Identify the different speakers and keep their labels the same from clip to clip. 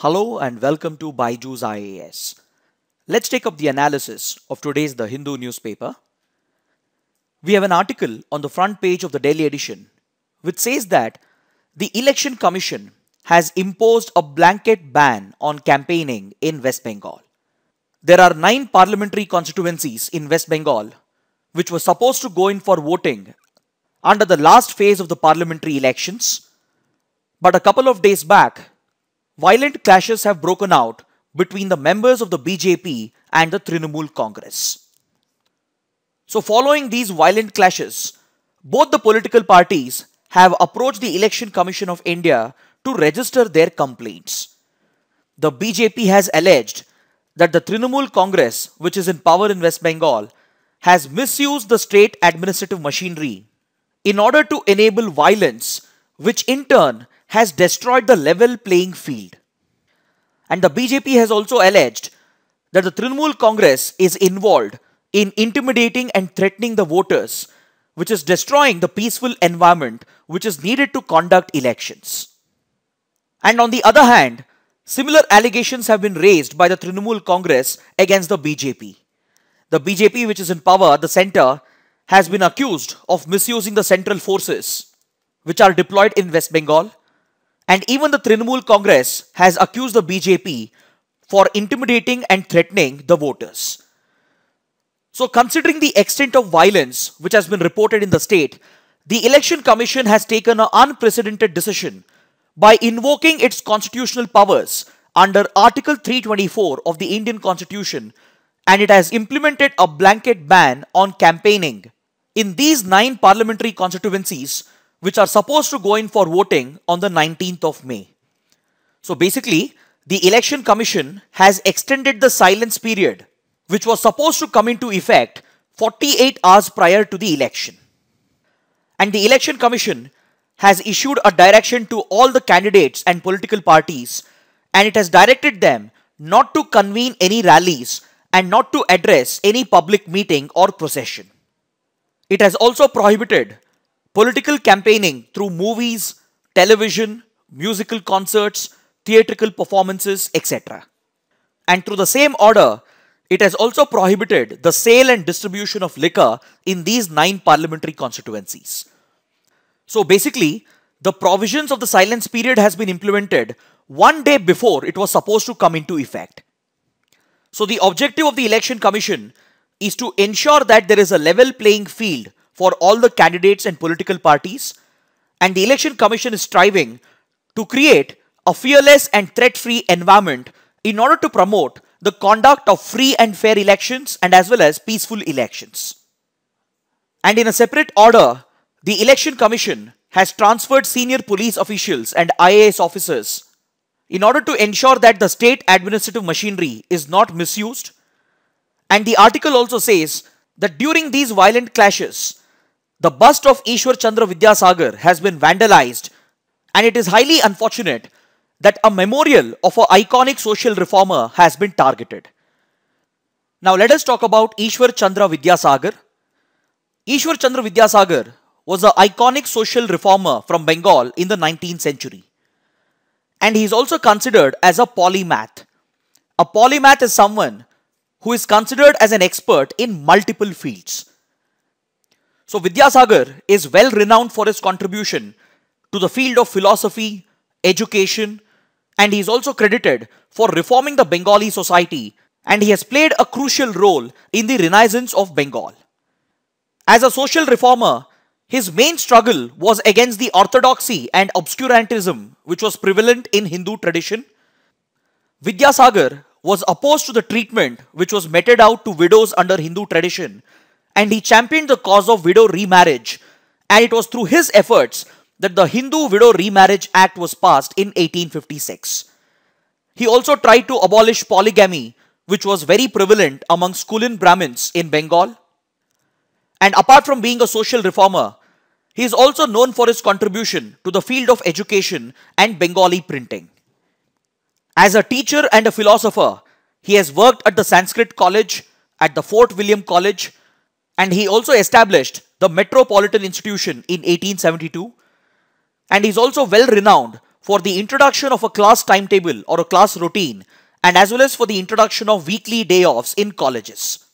Speaker 1: Hello and welcome to BYJU'S IAS. Let's take up the analysis of today's The Hindu newspaper. We have an article on the front page of the Daily edition which says that the Election Commission has imposed a blanket ban on campaigning in West Bengal. There are nine parliamentary constituencies in West Bengal which were supposed to go in for voting under the last phase of the parliamentary elections. But a couple of days back, violent clashes have broken out between the members of the BJP and the Trinamool Congress. So, following these violent clashes, both the political parties have approached the Election Commission of India to register their complaints. The BJP has alleged that the Trinamool Congress, which is in power in West Bengal, has misused the state administrative machinery in order to enable violence, which in turn has destroyed the level playing field. And the BJP has also alleged that the Trinamool Congress is involved in intimidating and threatening the voters, which is destroying the peaceful environment which is needed to conduct elections. And on the other hand, similar allegations have been raised by the Trinamool Congress against the BJP. The BJP, which is in power at the center, has been accused of misusing the central forces which are deployed in West Bengal and even the Trinamool Congress has accused the BJP for intimidating and threatening the voters. So, considering the extent of violence which has been reported in the state, the Election Commission has taken an unprecedented decision by invoking its constitutional powers under Article 324 of the Indian Constitution and it has implemented a blanket ban on campaigning in these nine parliamentary constituencies which are supposed to go in for voting on the 19th of May. So basically, the Election Commission has extended the silence period, which was supposed to come into effect 48 hours prior to the election. And the Election Commission has issued a direction to all the candidates and political parties, and it has directed them not to convene any rallies and not to address any public meeting or procession. It has also prohibited political campaigning through movies, television, musical concerts, theatrical performances, etc. And through the same order, it has also prohibited the sale and distribution of liquor in these nine parliamentary constituencies. So basically, the provisions of the silence period has been implemented one day before it was supposed to come into effect. So the objective of the election commission is to ensure that there is a level playing field for all the candidates and political parties, and the Election Commission is striving to create a fearless and threat free environment in order to promote the conduct of free and fair elections and as well as peaceful elections. And in a separate order, the Election Commission has transferred senior police officials and IAS officers in order to ensure that the state administrative machinery is not misused. And the article also says that during these violent clashes, the bust of Ishwar Chandra Vidyasagar has been vandalized, and it is highly unfortunate that a memorial of an iconic social reformer has been targeted. Now, let us talk about Ishwar Chandra Vidyasagar. Ishwar Chandra Vidyasagar was an iconic social reformer from Bengal in the 19th century. And he is also considered as a polymath. A polymath is someone who is considered as an expert in multiple fields. So Vidyasagar is well renowned for his contribution to the field of philosophy, education, and he is also credited for reforming the Bengali society and he has played a crucial role in the renaissance of Bengal. As a social reformer, his main struggle was against the orthodoxy and obscurantism which was prevalent in Hindu tradition. Vidyasagar was opposed to the treatment which was meted out to widows under Hindu tradition and he championed the cause of widow remarriage. And it was through his efforts that the Hindu Widow Remarriage Act was passed in 1856. He also tried to abolish polygamy, which was very prevalent among Kulin Brahmins in Bengal. And apart from being a social reformer, he is also known for his contribution to the field of education and Bengali printing. As a teacher and a philosopher, he has worked at the Sanskrit College, at the Fort William College, and he also established the Metropolitan Institution in 1872 and he's also well renowned for the introduction of a class timetable or a class routine and as well as for the introduction of weekly day offs in colleges.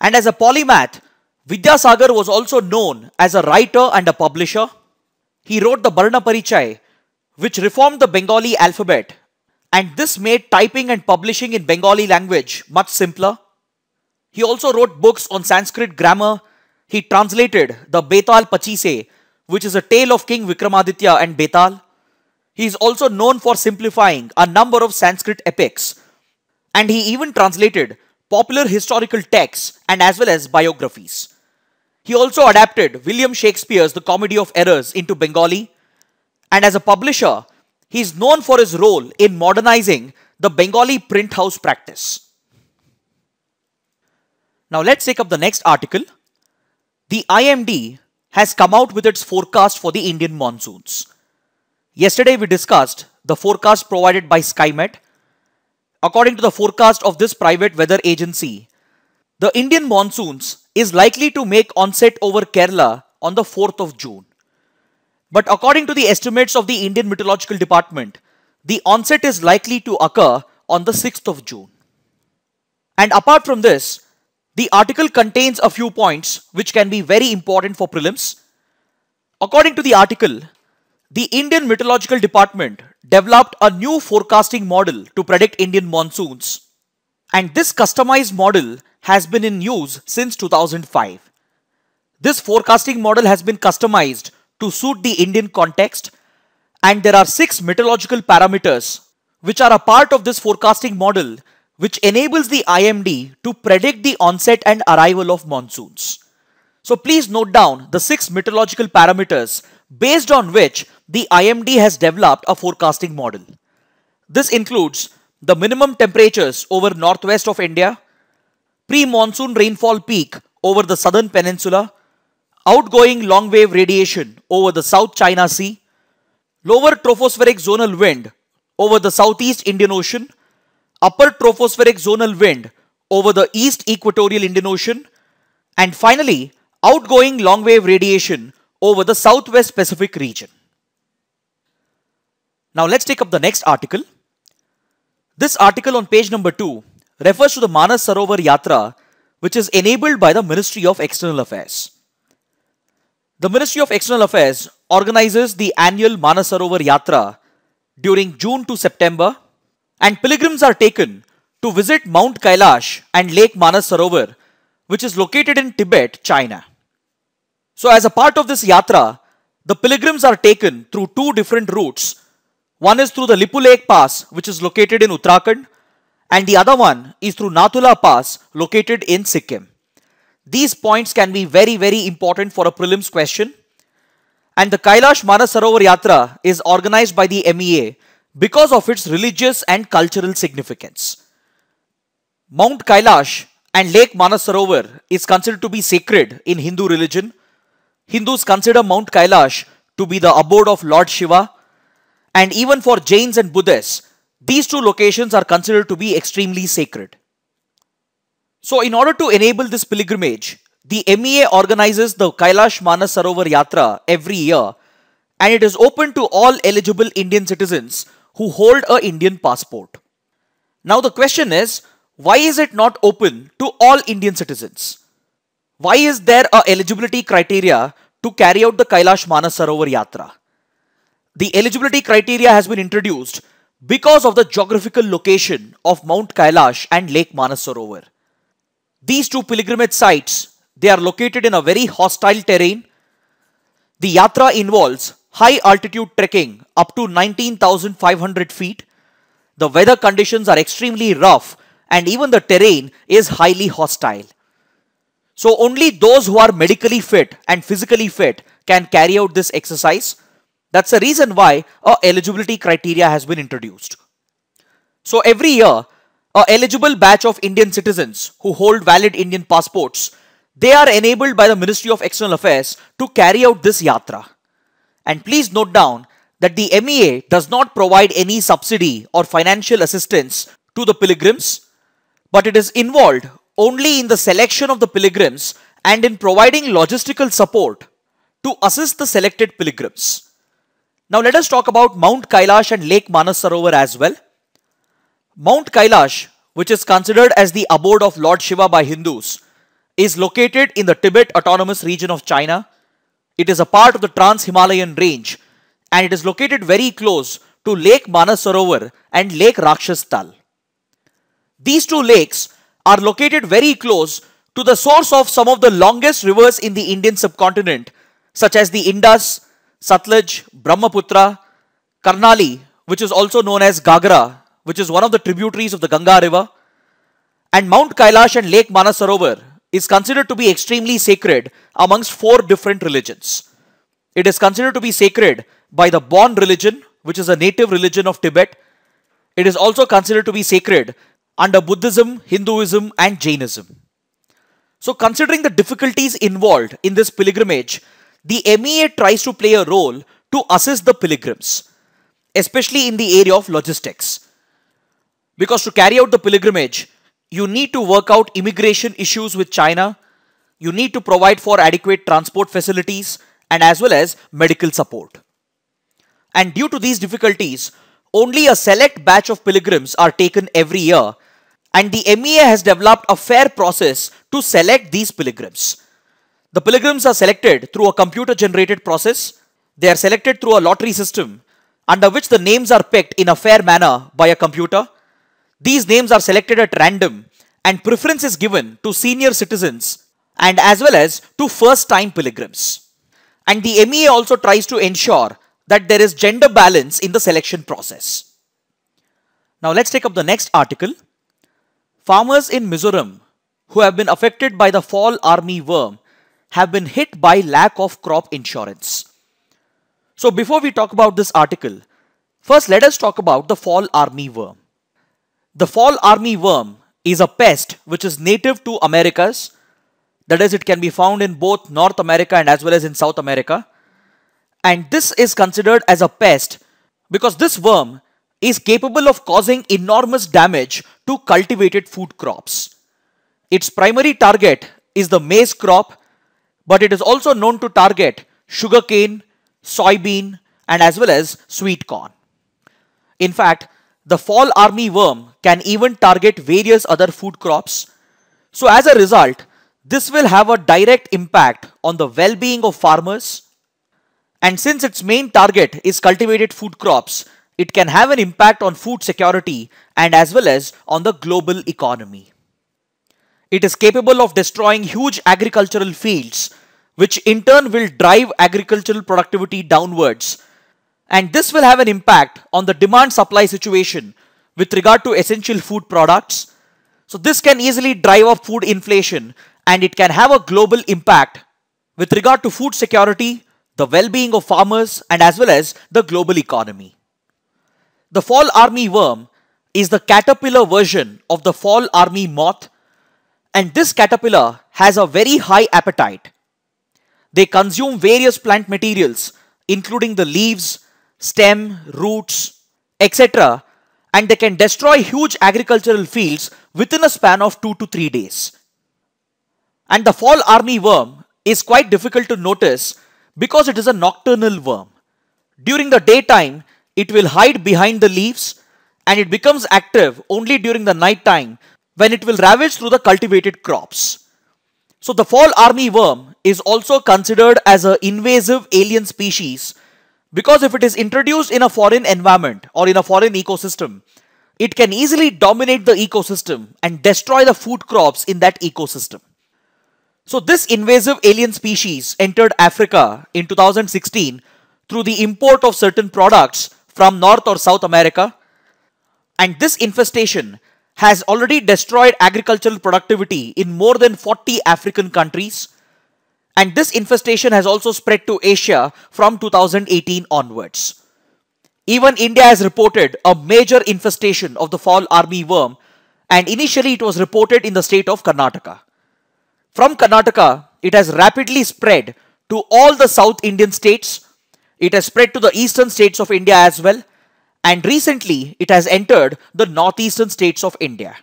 Speaker 1: And as a polymath, Vidyasagar was also known as a writer and a publisher. He wrote the Varna Parichai, which reformed the Bengali alphabet, and this made typing and publishing in Bengali language much simpler. He also wrote books on Sanskrit grammar. He translated the Betal Pachise, which is a tale of King Vikramaditya and Betal. He is also known for simplifying a number of Sanskrit epics. And he even translated popular historical texts and as well as biographies. He also adapted William Shakespeare's The Comedy of Errors into Bengali. And as a publisher, he is known for his role in modernizing the Bengali print house practice. Now let's take up the next article. The IMD has come out with its forecast for the Indian monsoons. Yesterday we discussed the forecast provided by Skymet. According to the forecast of this private weather agency, the Indian monsoons is likely to make onset over Kerala on the 4th of June. But according to the estimates of the Indian Meteorological Department, the onset is likely to occur on the 6th of June. And apart from this, the article contains a few points which can be very important for prelims. According to the article, the Indian Meteorological Department developed a new forecasting model to predict Indian monsoons. And this customized model has been in use since 2005. This forecasting model has been customized to suit the Indian context and there are six meteorological parameters which are a part of this forecasting model which enables the IMD to predict the onset and arrival of monsoons. So please note down the six meteorological parameters based on which the IMD has developed a forecasting model. This includes the minimum temperatures over northwest of India, pre-monsoon rainfall peak over the southern peninsula, outgoing long wave radiation over the South China Sea, lower tropospheric zonal wind over the southeast Indian Ocean, upper tropospheric zonal wind over the east equatorial Indian Ocean, and finally, outgoing long wave radiation over the southwest Pacific region. Now let's take up the next article. This article on page number 2 refers to the Manas Sarovar Yatra which is enabled by the Ministry of External Affairs. The Ministry of External Affairs organizes the annual Manas Sarovar Yatra during June to September and pilgrims are taken to visit Mount Kailash and Lake Manas Sarovar which is located in Tibet, China. So as a part of this yatra, the pilgrims are taken through two different routes. One is through the Lipulekh Pass which is located in Uttarakhand and the other one is through Nathula Pass located in Sikkim. These points can be very very important for a prelims question. And the Kailash Manas Sarovar Yatra is organized by the MEA because of its religious and cultural significance. Mount Kailash and Lake Manasarovar is considered to be sacred in Hindu religion. Hindus consider Mount Kailash to be the abode of Lord Shiva. And even for Jains and Buddhists, these two locations are considered to be extremely sacred. So in order to enable this pilgrimage, the MEA organizes the Kailash Manasarovar Yatra every year and it is open to all eligible Indian citizens who hold a Indian passport. Now the question is, why is it not open to all Indian citizens? Why is there a eligibility criteria to carry out the Kailash Manas Sarovar Yatra? The eligibility criteria has been introduced because of the geographical location of Mount Kailash and Lake Manasarovar. These two pilgrimage sites, they are located in a very hostile terrain. The yatra involves high altitude trekking up to 19,500 feet. The weather conditions are extremely rough and even the terrain is highly hostile. So only those who are medically fit and physically fit can carry out this exercise. That's the reason why a eligibility criteria has been introduced. So every year, a eligible batch of Indian citizens who hold valid Indian passports, they are enabled by the Ministry of External Affairs to carry out this yatra. And please note down that the MEA does not provide any subsidy or financial assistance to the pilgrims, but it is involved only in the selection of the pilgrims and in providing logistical support to assist the selected pilgrims. Now let us talk about Mount Kailash and Lake Manasarovar as well. Mount Kailash, which is considered as the abode of Lord Shiva by Hindus, is located in the Tibet Autonomous Region of China. It is a part of the Trans-Himalayan range and it is located very close to Lake Manasarovar and Lake Rakshastal. These two lakes are located very close to the source of some of the longest rivers in the Indian subcontinent, such as the Indus, Satluj, Brahmaputra, Karnali, which is also known as Gagra, which is one of the tributaries of the Ganga river, and Mount Kailash and Lake Manasarovar is considered to be extremely sacred amongst four different religions. It is considered to be sacred by the Bon religion, which is a native religion of Tibet. It is also considered to be sacred under Buddhism, Hinduism, and Jainism. So, considering the difficulties involved in this pilgrimage, the MEA tries to play a role to assist the pilgrims, especially in the area of logistics. Because to carry out the pilgrimage, you need to work out immigration issues with China, you need to provide for adequate transport facilities, and as well as medical support. And due to these difficulties, only a select batch of pilgrims are taken every year and the MEA has developed a fair process to select these pilgrims. The pilgrims are selected through a computer generated process. They are selected through a lottery system under which the names are picked in a fair manner by a computer. These names are selected at random and preference is given to senior citizens and as well as to first time pilgrims. And the MEA also tries to ensure that there is gender balance in the selection process. Now let's take up the next article. Farmers in Mizoram who have been affected by the fall army worm have been hit by lack of crop insurance. So before we talk about this article, first let us talk about the fall army worm. The fall army worm is a pest which is native to Americas. That is, it can be found in both North America and as well as in South America. And this is considered as a pest because this worm is capable of causing enormous damage to cultivated food crops. Its primary target is the maize crop, but it is also known to target sugarcane, soybean, and as well as sweet corn. In fact, the fall army worm can even target various other food crops. So as a result, this will have a direct impact on the well-being of farmers. And since its main target is cultivated food crops, it can have an impact on food security and as well as on the global economy. It is capable of destroying huge agricultural fields, which in turn will drive agricultural productivity downwards. And this will have an impact on the demand supply situation with regard to essential food products. So this can easily drive up food inflation and it can have a global impact with regard to food security, the well-being of farmers and as well as the global economy. The fall army worm is the caterpillar version of the fall army moth and this caterpillar has a very high appetite. They consume various plant materials including the leaves, stem, roots, etc. and they can destroy huge agricultural fields within a span of 2 to 3 days. And the fall army worm is quite difficult to notice because it is a nocturnal worm. During the daytime, it will hide behind the leaves and it becomes active only during the night time when it will ravage through the cultivated crops. So the fall army worm is also considered as an invasive alien species because if it is introduced in a foreign environment or in a foreign ecosystem, it can easily dominate the ecosystem and destroy the food crops in that ecosystem. So this invasive alien species entered Africa in 2016 through the import of certain products from North or South America. And this infestation has already destroyed agricultural productivity in more than 40 African countries. And this infestation has also spread to Asia from 2018 onwards. Even India has reported a major infestation of the fall army worm and initially it was reported in the state of Karnataka. From Karnataka, it has rapidly spread to all the South Indian states it has spread to the eastern states of India as well. And recently, it has entered the northeastern states of India.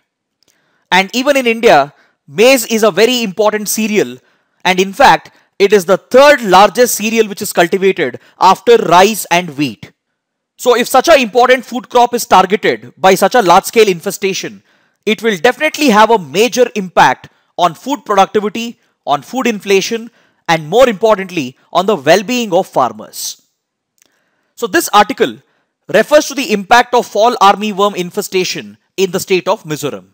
Speaker 1: And even in India, maize is a very important cereal. And in fact, it is the third largest cereal which is cultivated after rice and wheat. So if such an important food crop is targeted by such a large scale infestation, it will definitely have a major impact on food productivity, on food inflation, and more importantly, on the well-being of farmers. So this article refers to the impact of fall armyworm infestation in the state of Mizoram.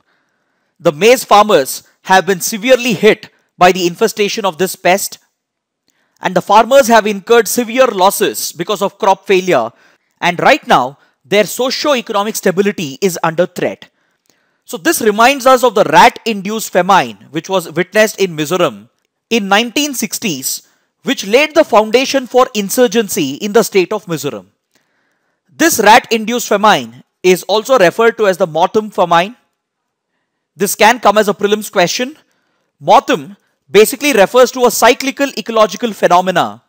Speaker 1: The maize farmers have been severely hit by the infestation of this pest and the farmers have incurred severe losses because of crop failure and right now their socio-economic stability is under threat. So this reminds us of the rat-induced famine which was witnessed in Mizoram in 1960s which laid the foundation for insurgency in the state of Mizoram. This rat-induced famine is also referred to as the Mautam famine. This can come as a prelims question. Mautam basically refers to a cyclical ecological phenomena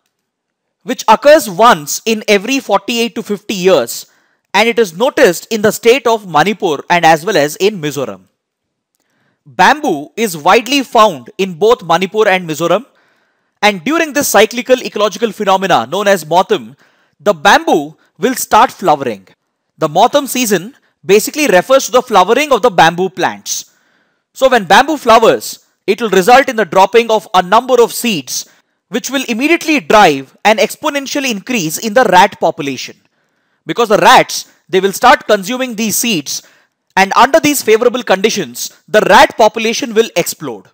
Speaker 1: which occurs once in every 48 to 50 years and it is noticed in the state of Manipur and as well as in Mizoram. Bamboo is widely found in both Manipur and Mizoram and during this cyclical ecological phenomena known as Mautam, the bamboo will start flowering. The Mautam season basically refers to the flowering of the bamboo plants. So when bamboo flowers, it will result in the dropping of a number of seeds which will immediately drive an exponential increase in the rat population. Because the rats, they will start consuming these seeds and under these favorable conditions, the rat population will explode.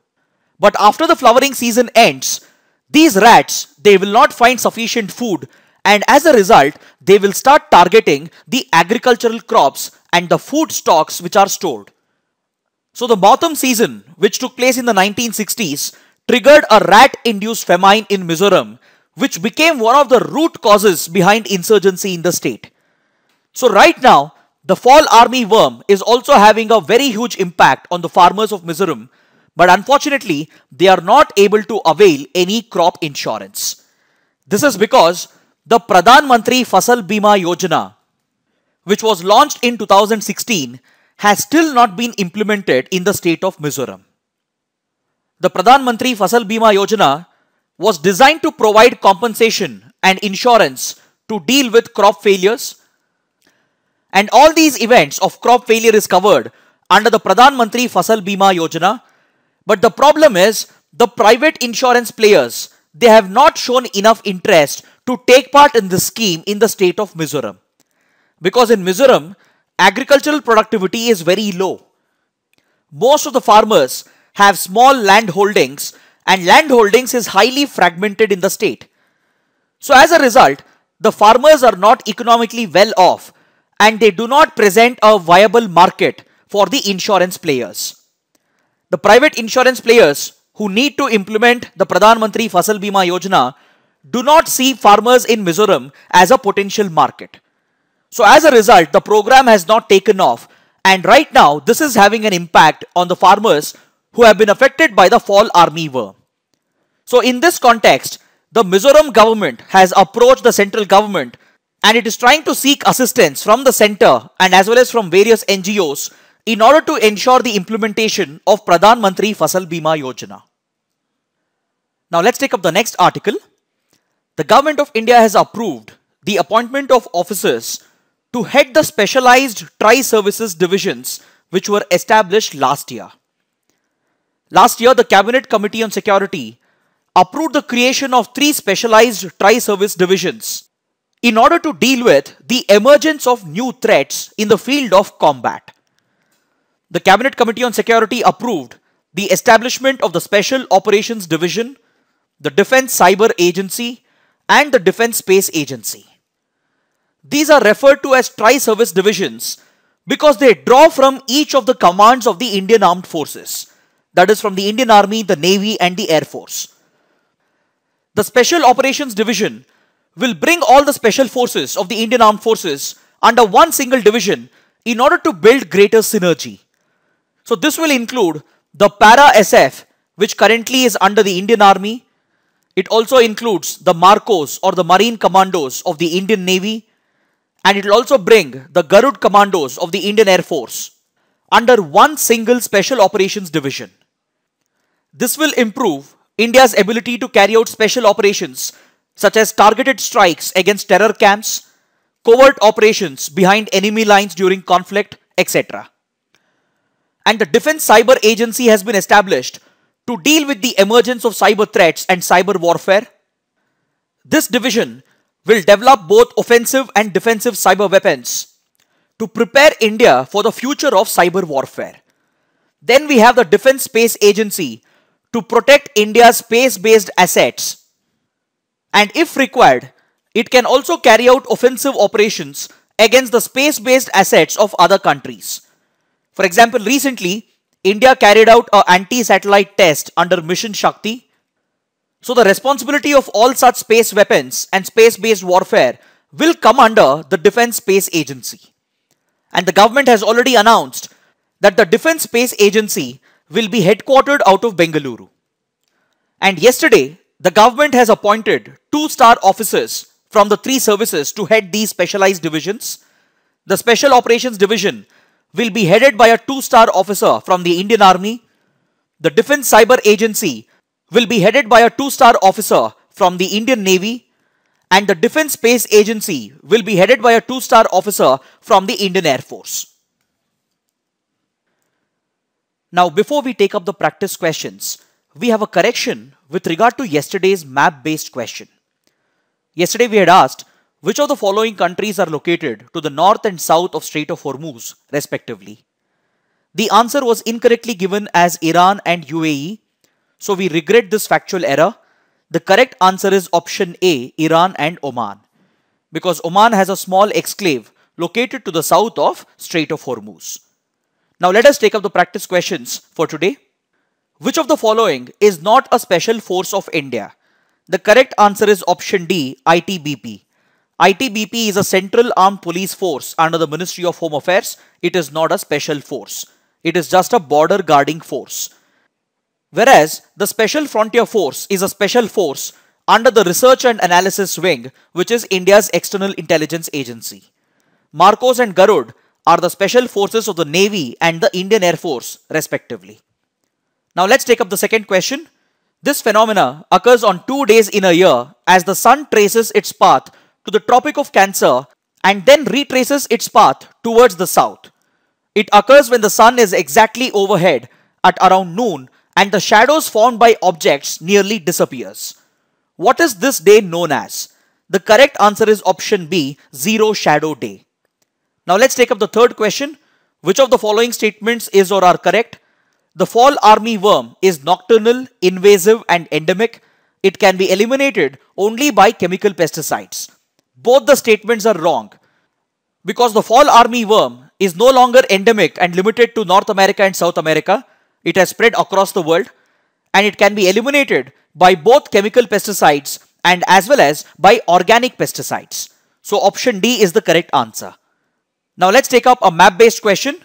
Speaker 1: But after the flowering season ends, these rats, they will not find sufficient food and as a result, they will start targeting the agricultural crops and the food stocks which are stored. So the Mautam season, which took place in the 1960s, triggered a rat-induced famine in Mizoram, which became one of the root causes behind insurgency in the state. So right now, the fall army worm is also having a very huge impact on the farmers of Mizoram, but unfortunately, they are not able to avail any crop insurance. This is because the Pradhan Mantri Fasal Bima Yojana, which was launched in 2016, has still not been implemented in the state of Mizoram. The Pradhan Mantri Fasal Bima Yojana was designed to provide compensation and insurance to deal with crop failures. And all these events of crop failure is covered under the Pradhan Mantri Fasal Bima Yojana. But the problem is the private insurance players, they have not shown enough interest to take part in this scheme in the state of Mizoram. Because in Mizoram, agricultural productivity is very low. Most of the farmers have small land holdings and land holdings is highly fragmented in the state. So as a result, the farmers are not economically well off and they do not present a viable market for the insurance players. The private insurance players who need to implement the Pradhan Mantri Fasal Bima Yojana do not see farmers in Mizoram as a potential market. So as a result, the program has not taken off and right now this is having an impact on the farmers who have been affected by the fall army worm. So in this context, the Mizoram government has approached the central government and it is trying to seek assistance from the center and as well as from various NGOs in order to ensure the implementation of Pradhan Mantri Fasal Bima Yojana. Now let's take up the next article. The government of India has approved the appointment of officers to head the specialized tri-services divisions which were established last year. Last year, the Cabinet Committee on Security approved the creation of three specialized tri-service divisions in order to deal with the emergence of new threats in the field of combat. The Cabinet Committee on Security approved the establishment of the Special Operations Division, the Defense Cyber Agency, and the Defense Space Agency. These are referred to as tri-service divisions because they draw from each of the commands of the Indian Armed Forces that is from the Indian Army, the Navy and the Air Force. The Special Operations Division will bring all the special forces of the Indian Armed Forces under one single division in order to build greater synergy. So this will include the Para SF which currently is under the Indian Army. It also includes the Marcos or the Marine Commandos of the Indian Navy and it will also bring the Garud Commandos of the Indian Air Force under one single Special Operations Division. This will improve India's ability to carry out special operations such as targeted strikes against terror camps, covert operations behind enemy lines during conflict, etc. And the Defense Cyber Agency has been established to deal with the emergence of cyber threats and cyber warfare. This division will develop both offensive and defensive cyber weapons to prepare India for the future of cyber warfare. Then we have the Defense Space Agency to protect India's space-based assets. And if required, it can also carry out offensive operations against the space-based assets of other countries. For example, recently, India carried out an anti-satellite test under Mission Shakti. So the responsibility of all such space weapons and space-based warfare will come under the Defense Space Agency. And the government has already announced that the Defense Space Agency will be headquartered out of Bengaluru. And yesterday, the government has appointed two star officers from the three services to head these specialized divisions. The Special Operations Division will be headed by a two star officer from the Indian Army. The Defense Cyber Agency will be headed by a two star officer from the Indian Navy. And the Defense Space Agency will be headed by a two star officer from the Indian Air Force. Now, before we take up the practice questions, we have a correction with regard to yesterday's map-based question. Yesterday we had asked, which of the following countries are located to the north and south of Strait of Hormuz, respectively? The answer was incorrectly given as Iran and UAE, so we regret this factual error. The correct answer is option A, Iran and Oman, because Oman has a small exclave located to the south of Strait of Hormuz. Now let us take up the practice questions for today. Which of the following is not a special force of India? The correct answer is option D, ITBP. ITBP is a central armed police force under the Ministry of Home Affairs. It is not a special force. It is just a border guarding force. Whereas the Special Frontier Force is a special force under the Research and Analysis Wing, which is India's external intelligence agency. Marcos and Garud are the special forces of the Navy and the Indian Air Force, respectively. Now let's take up the second question. This phenomena occurs on two days in a year as the sun traces its path to the Tropic of Cancer and then retraces its path towards the south. It occurs when the sun is exactly overhead at around noon and the shadows formed by objects nearly disappears. What is this day known as? The correct answer is option B, zero shadow day. Now let's take up the third question. Which of the following statements is or are correct? The fall army worm is nocturnal, invasive and endemic. It can be eliminated only by chemical pesticides. Both the statements are wrong because the fall army worm is no longer endemic and limited to North America and South America. It has spread across the world and it can be eliminated by both chemical pesticides and as well as by organic pesticides. So option D is the correct answer. Now let's take up a map-based question.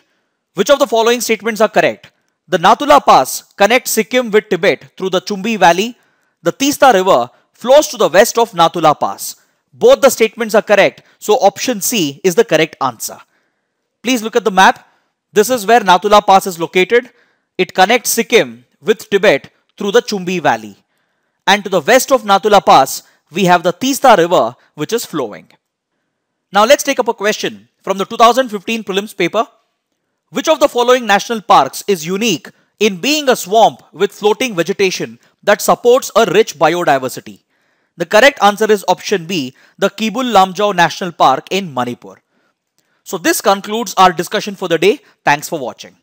Speaker 1: Which of the following statements are correct? The Nathula Pass connects Sikkim with Tibet through the Chumbi Valley. The Teesta River flows to the west of Nathula Pass. Both the statements are correct, so option C is the correct answer. Please look at the map. This is where Nathula Pass is located. It connects Sikkim with Tibet through the Chumbi Valley. And to the west of Nathula Pass, we have the Teesta River which is flowing. Now let's take up a question from the 2015 prelims paper. Which of the following national parks is unique in being a swamp with floating vegetation that supports a rich biodiversity? The correct answer is option B, the Keibul Lamjao National Park in Manipur. So this concludes our discussion for the day. Thanks for watching.